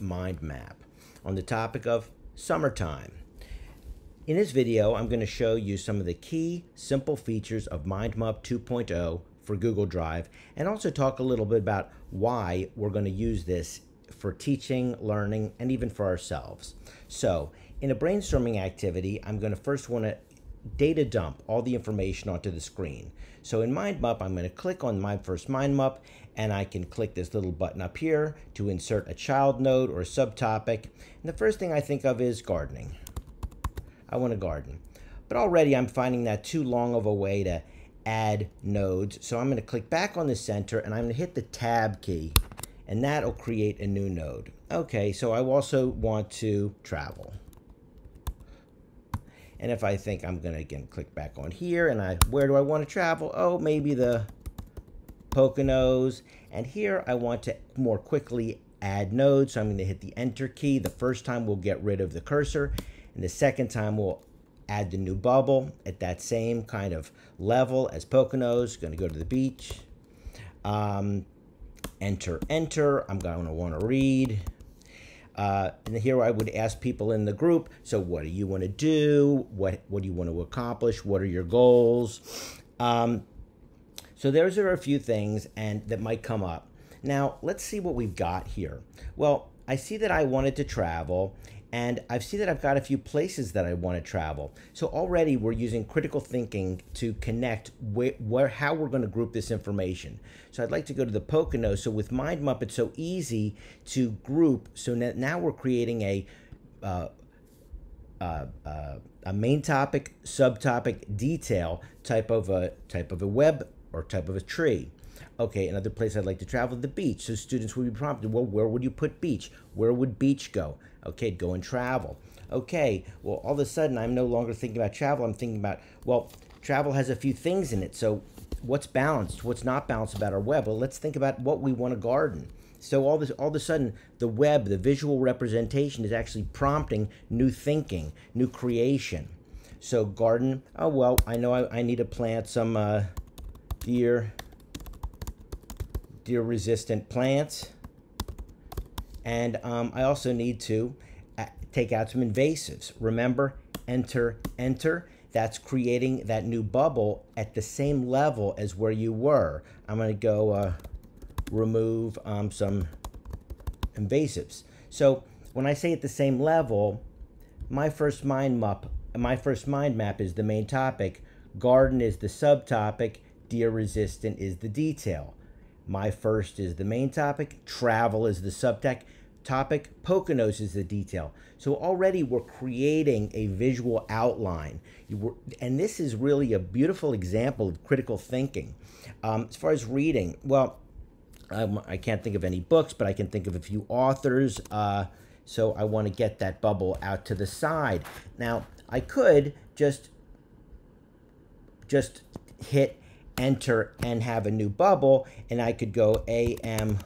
mind map on the topic of summertime. In this video, I'm going to show you some of the key simple features of MindMup 2.0 for Google Drive and also talk a little bit about why we're going to use this for teaching, learning, and even for ourselves. So in a brainstorming activity, I'm going to first want to data dump all the information onto the screen. So in MindMap, I'm going to click on my first MindMap and I can click this little button up here to insert a child node or a subtopic. And the first thing I think of is gardening. I want to garden. But already I'm finding that too long of a way to add nodes. So I'm going to click back on the center and I'm going to hit the tab key and that'll create a new node. Okay, so I also want to travel. And if I think I'm going to again click back on here and I where do I want to travel? Oh, maybe the Poconos. And here I want to more quickly add nodes. So I'm going to hit the enter key. The first time we'll get rid of the cursor. And the second time we'll add the new bubble at that same kind of level as Poconos. Going to go to the beach. Um, enter, enter. I'm going to want to read. Uh, and here I would ask people in the group, so what do you want to do? What, what do you want to accomplish? What are your goals? Um, so those are a few things and that might come up. Now, let's see what we've got here. Well, I see that I wanted to travel and I see that I've got a few places that I want to travel. So already we're using critical thinking to connect where, where how we're going to group this information. So I'd like to go to the Pocono. So with MindMap, it's so easy to group. So now we're creating a uh, uh, uh, a main topic, subtopic, detail type of a type of a web or type of a tree. Okay, another place I'd like to travel, the beach. So students would be prompted, well, where would you put beach? Where would beach go? Okay, go and travel. Okay, well, all of a sudden, I'm no longer thinking about travel. I'm thinking about, well, travel has a few things in it. So what's balanced? What's not balanced about our web? Well, let's think about what we want to garden. So all this, all of a sudden, the web, the visual representation, is actually prompting new thinking, new creation. So garden. Oh well, I know I, I need to plant some uh, deer deer resistant plants. And um, I also need to uh, take out some invasives. Remember, enter, enter. That's creating that new bubble at the same level as where you were. I'm going to go uh, remove um, some invasives. So when I say at the same level, my first mind map, my first mind map is the main topic, garden is the subtopic, deer resistant is the detail. My first is the main topic, travel is the subtext topic, Poconos is the detail. So already we're creating a visual outline. Were, and this is really a beautiful example of critical thinking. Um, as far as reading, well, I can't think of any books, but I can think of a few authors. Uh, so I want to get that bubble out to the side. Now, I could just just hit enter and have a new bubble and I could go AM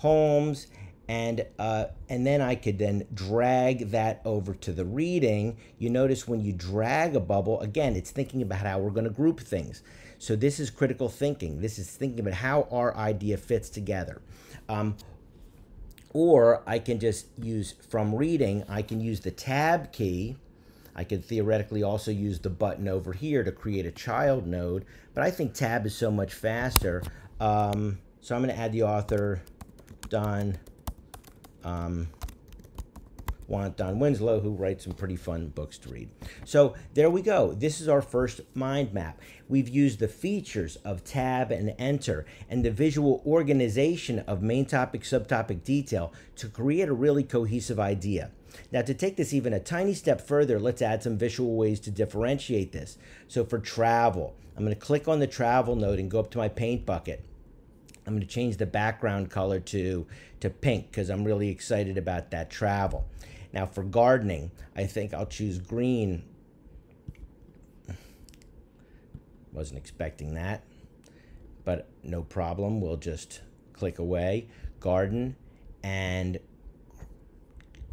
Homes and uh, and then I could then drag that over to the reading. You notice when you drag a bubble, again, it's thinking about how we're going to group things. So this is critical thinking. This is thinking about how our idea fits together. Um, or I can just use from reading, I can use the tab key I could theoretically also use the button over here to create a child node, but I think tab is so much faster. Um, so I'm going to add the author, Don, um, want Don Winslow, who writes some pretty fun books to read. So there we go. This is our first mind map. We've used the features of tab and enter and the visual organization of main topic, subtopic detail to create a really cohesive idea. Now to take this even a tiny step further, let's add some visual ways to differentiate this. So for travel, I'm going to click on the travel node and go up to my paint bucket. I'm going to change the background color to, to pink because I'm really excited about that travel. Now for gardening, I think I'll choose green. Wasn't expecting that, but no problem. We'll just click away, garden, and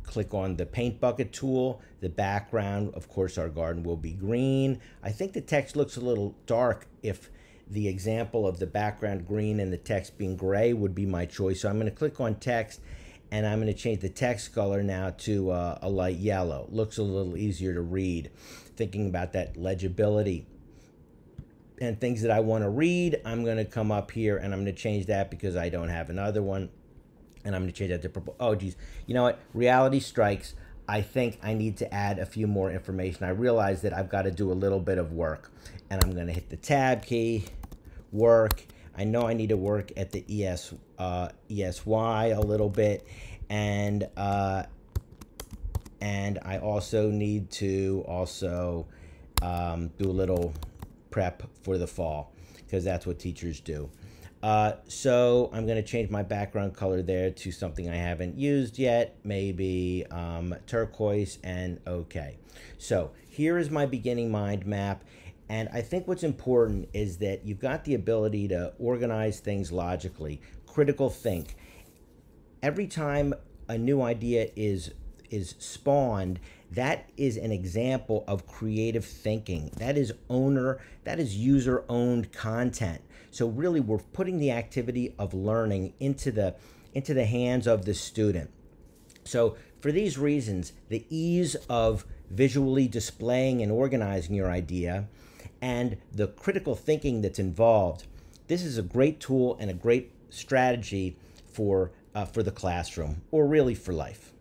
click on the paint bucket tool. The background, of course, our garden will be green. I think the text looks a little dark if the example of the background green and the text being gray would be my choice. So I'm going to click on text and I'm going to change the text color now to uh, a light yellow. Looks a little easier to read. Thinking about that legibility and things that I want to read, I'm going to come up here and I'm going to change that because I don't have another one. And I'm going to change that to purple. Oh, geez. You know what? Reality strikes. I think I need to add a few more information. I realize that I've got to do a little bit of work. And I'm going to hit the tab key, work. I know I need to work at the ES, uh, ESY a little bit. And, uh, and I also need to also um, do a little prep for the fall because that's what teachers do. Uh, so I'm going to change my background color there to something I haven't used yet, maybe um, turquoise and okay. So here is my beginning mind map. And I think what's important is that you've got the ability to organize things logically, critical think. Every time a new idea is is spawned, that is an example of creative thinking. That is owner, that is user owned content. So really we're putting the activity of learning into the into the hands of the student. So for these reasons, the ease of visually displaying and organizing your idea and the critical thinking that's involved, this is a great tool and a great strategy for uh, for the classroom or really for life.